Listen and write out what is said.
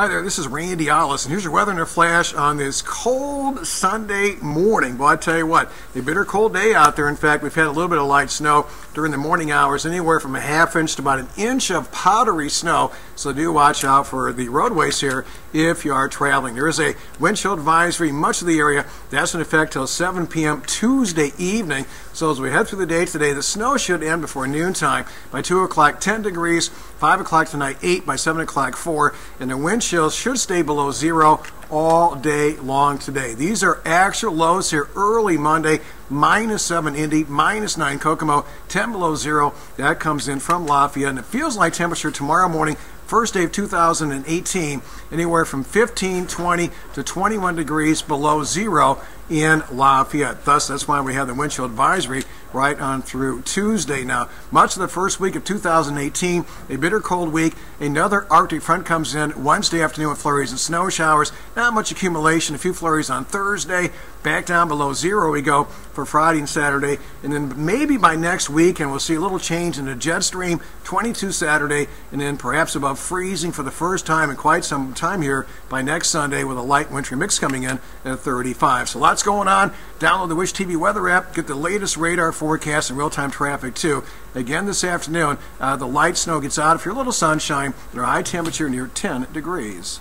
Hi there, this is Randy Ollis, and here's your weather in a flash on this cold Sunday morning. Well, I tell you what, a bitter cold day out there. In fact, we've had a little bit of light snow during the morning hours, anywhere from a half inch to about an inch of powdery snow. So do watch out for the roadways here if you are traveling. There is a wind chill advisory much of the area. That's in effect till 7 p.m. Tuesday evening. So as we head through the day today, the snow should end before noontime. By 2 o'clock, 10 degrees. 5 o'clock tonight, 8. By 7 o'clock, 4. And the wind chills should stay below zero all day long today. These are actual lows here early Monday, minus 7 Indy, minus 9 Kokomo, 10 below zero. That comes in from Lafayette. And it feels like temperature tomorrow morning first day of 2018, anywhere from 15, 20 to 21 degrees below zero in Lafayette. Thus, that's why we have the wind chill advisory right on through Tuesday. Now, much of the first week of 2018, a bitter cold week. Another Arctic front comes in Wednesday afternoon with flurries and snow showers. Not much accumulation, a few flurries on Thursday. Back down below zero we go for Friday and Saturday. And then maybe by next week, and we'll see a little change in the jet stream, 22 Saturday, and then perhaps above freezing for the first time in quite some time here by next Sunday with a light wintry mix coming in at 35. So lots going on. Download the Wish TV weather app. Get the latest radar forecast and real-time traffic too. Again this afternoon, uh, the light snow gets out. If you're a little sunshine, our high temperature near 10 degrees.